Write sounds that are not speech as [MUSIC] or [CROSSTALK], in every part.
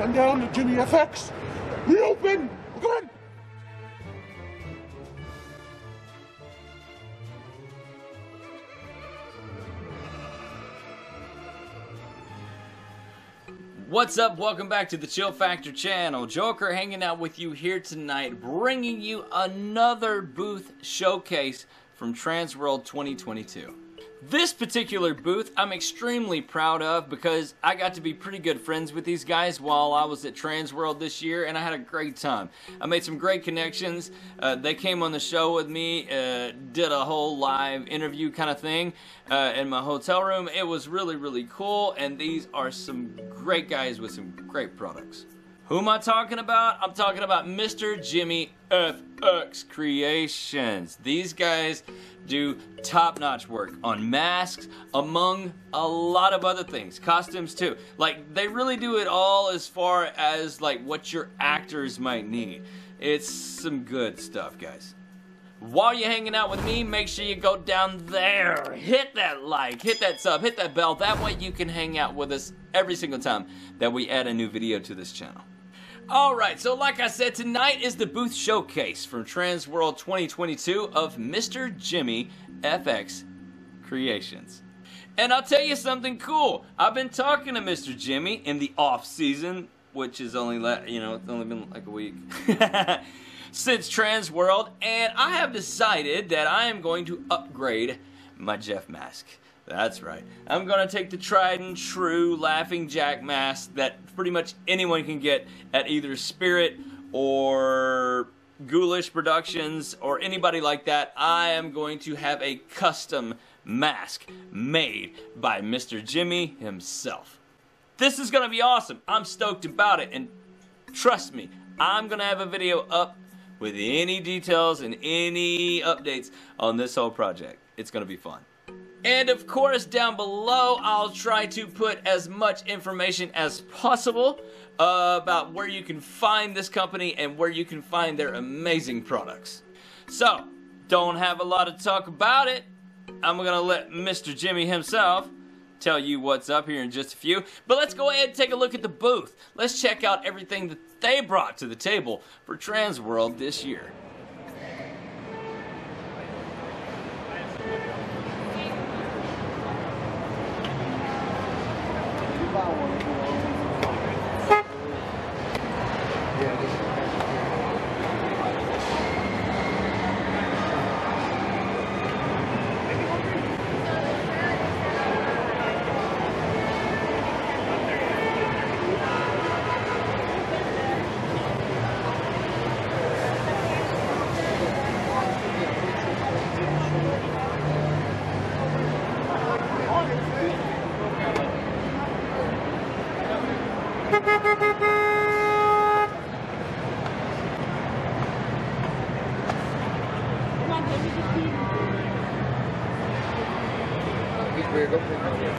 and down to Jimmy FX. We open. On. What's up? Welcome back to the Chill Factor channel. Joker hanging out with you here tonight, bringing you another booth showcase from Transworld 2022. This particular booth I'm extremely proud of because I got to be pretty good friends with these guys while I was at Transworld this year and I had a great time. I made some great connections. Uh, they came on the show with me, uh, did a whole live interview kind of thing uh, in my hotel room. It was really, really cool and these are some great guys with some great products. Who am I talking about? I'm talking about Mr. Jimmy FX Creations. These guys do top-notch work on masks, among a lot of other things. Costumes too. Like, they really do it all as far as, like, what your actors might need. It's some good stuff, guys. While you're hanging out with me, make sure you go down there. Hit that like, hit that sub, hit that bell. That way you can hang out with us every single time that we add a new video to this channel. Alright, so like I said, tonight is the booth showcase from Transworld 2022 of Mr. Jimmy FX Creations. And I'll tell you something cool. I've been talking to Mr. Jimmy in the off season, which is only, you know, it's only been like a week. [LAUGHS] since Transworld, and I have decided that I am going to upgrade my Jeff mask. That's right. I'm to take the tried and true Laughing Jack mask that pretty much anyone can get at either Spirit or Ghoulish Productions or anybody like that. I am going to have a custom mask made by Mr. Jimmy himself. This is to be awesome. I'm stoked about it and trust me, I'm to have a video up with any details and any updates on this whole project. It's to be fun. And of course, down below, I'll try to put as much information as possible uh, about where you can find this company and where you can find their amazing products. So, don't have a lot of talk about it. I'm to let Mr. Jimmy himself tell you what's up here in just a few. But let's go ahead and take a look at the booth. Let's check out everything that they brought to the table for Transworld this year. here. Go pick up here.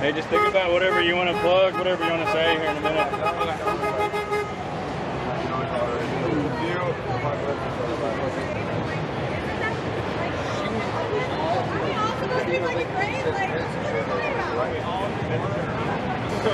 Hey, just think about whatever you want to plug, whatever you want to say here in a minute. She was like a grade, like.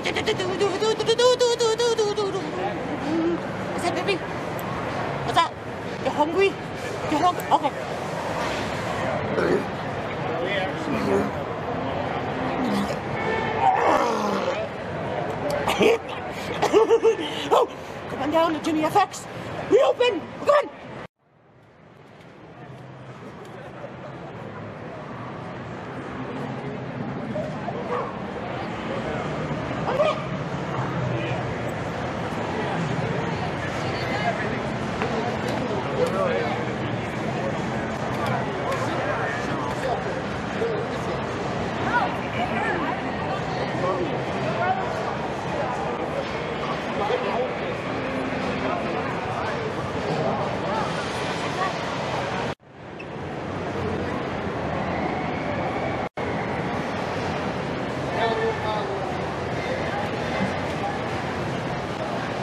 What's that, baby? What's that? You hungry? You hungry? Okay. oh, come on down to Jimmy FX. We open. Come on.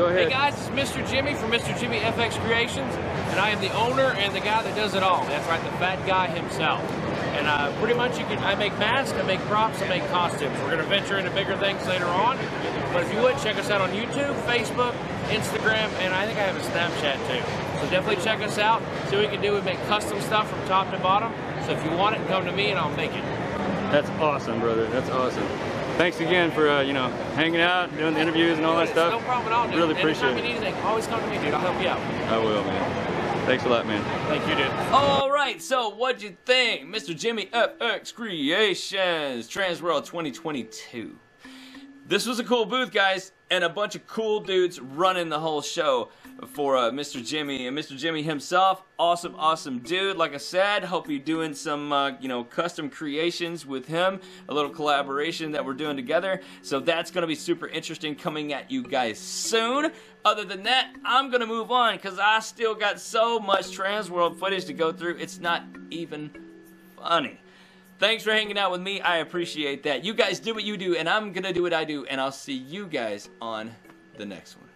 Go ahead. Hey guys, it's Mr. Jimmy from Mr. Jimmy FX Creations, and I am the owner and the guy that does it all. That's right, the fat guy himself. And uh, pretty much, you can. I make masks, I make props, I make costumes. We're going to venture into bigger things later on. But if you would, check us out on YouTube, Facebook, Instagram, and I think I have a Snapchat too. So definitely check us out. See what we can do. We make custom stuff from top to bottom. So if you want it, come to me and I'll make it. That's awesome, brother. That's awesome. Thanks again for uh, you know hanging out, doing the interviews and all that stuff. No problem at all, dude. Really appreciate Anytime you it. need anything, always come to me, dude. I'll help you out. I will, man. Thanks a lot, man. Thank you, dude. All right, so what'd you think, Mr. Jimmy FX Creations Transworld 2022? This was a cool booth, guys, and a bunch of cool dudes running the whole show for uh, Mr. Jimmy and Mr. Jimmy himself. Awesome, awesome dude. Like I said, hope you're doing some, uh, you know, custom creations with him. A little collaboration that we're doing together. So that's gonna be super interesting coming at you guys soon. Other than that, I'm gonna move on because I still got so much Transworld footage to go through. It's not even funny. Thanks for hanging out with me. I appreciate that. You guys do what you do, and I'm going to do what I do, and I'll see you guys on the next one.